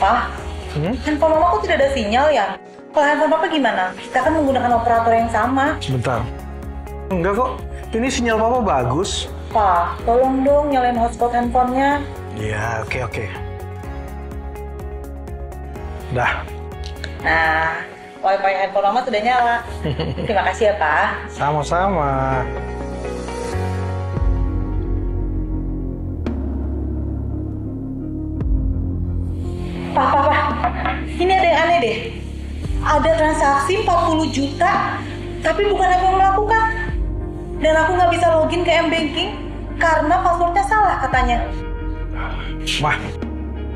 Pak, Hmm? handphone mama kok tidak ada sinyal ya? Kalau handphone papa gimana? Kita kan menggunakan operator yang sama. Sebentar. Enggak kok. Ini sinyal papa bagus. Pak, tolong dong nyalain hotspot handphonenya. Iya, oke oke. Dah, Nah, wifi handphone mama sudah nyala. Terima kasih ya, Pak. sama-sama. Ini ada yang aneh deh. Ada transaksi 40 juta, tapi bukan aku yang melakukan. Dan aku nggak bisa login ke M-Banking karena passwordnya salah katanya. Mah,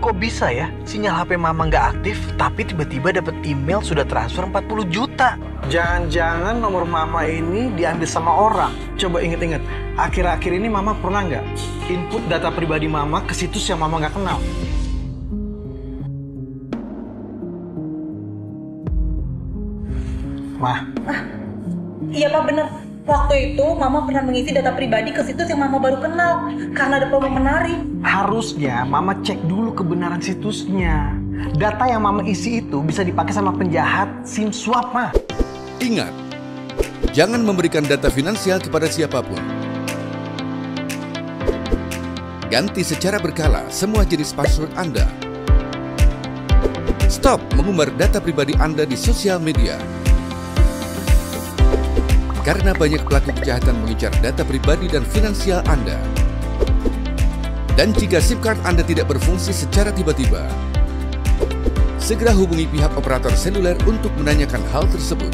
kok bisa ya sinyal HP mama nggak aktif tapi tiba-tiba dapat email sudah transfer 40 juta? Jangan-jangan nomor mama ini diambil sama orang. Coba inget-inget, akhir-akhir ini mama pernah nggak input data pribadi mama ke situs yang mama nggak kenal? Mah, Iya Pak bener. Waktu itu Mama pernah mengisi data pribadi ke situs yang Mama baru kenal karena ada promo menarik. harusnya mama cek dulu kebenaran situsnya. Data yang mama isi itu bisa dipakai sama penjahat SIM swap, mah. Ingat, jangan memberikan data finansial kepada siapa pun. Ganti secara berkala semua jenis password Anda. Stop mengumbar data pribadi Anda di sosial media. Karena banyak pelaku kejahatan mengincar data pribadi dan finansial Anda. Dan jika SIM card Anda tidak berfungsi secara tiba-tiba, segera hubungi pihak operator seluler untuk menanyakan hal tersebut.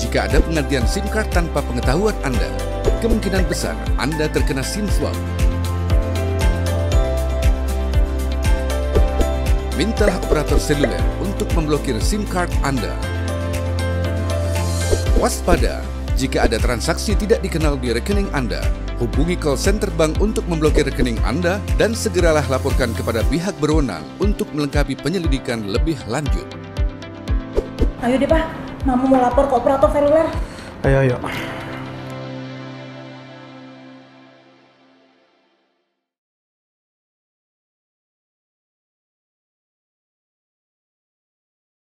Jika ada penggantian SIM card tanpa pengetahuan Anda, kemungkinan besar Anda terkena SIM swap. Mintalah operator seluler untuk memblokir SIM card Anda. Waspada, jika ada transaksi tidak dikenal di rekening Anda, hubungi call center bank untuk memblokir rekening Anda dan segeralah laporkan kepada pihak berwenang untuk melengkapi penyelidikan lebih lanjut. Ayo deh Pak, Mama mau lapor ke operator seluler. Ayo, ayo.